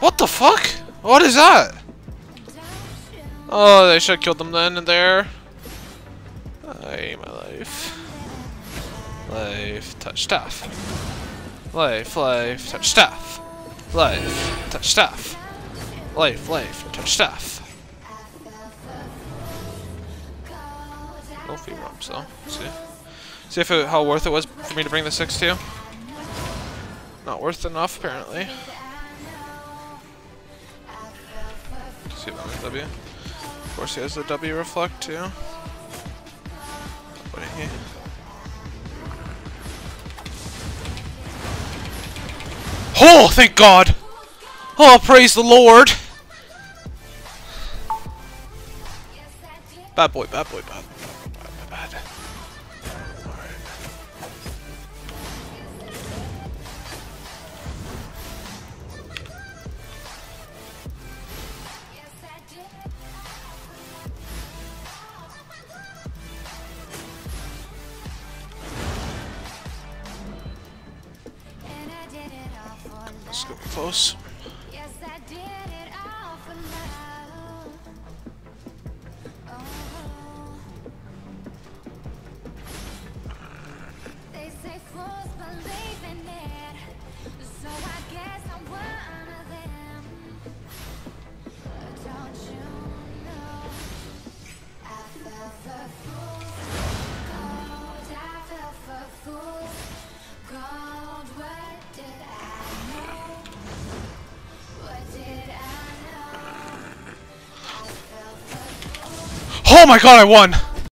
What the fuck? What is that? Oh, they should have killed them then and there. Ay, my life. Life, touch staff. Life, life, touch staff. Life, touch staff. Life, life, touch staff. No feet rumps though. See? See if it, how worth it was for me to bring the 6-2? Not worth enough, apparently. See. Of course, he has the W reflect too. He? Oh, thank God! Oh, praise the Lord! Bad boy, bad boy, bad, bad, Is gonna close. Oh my god, I won!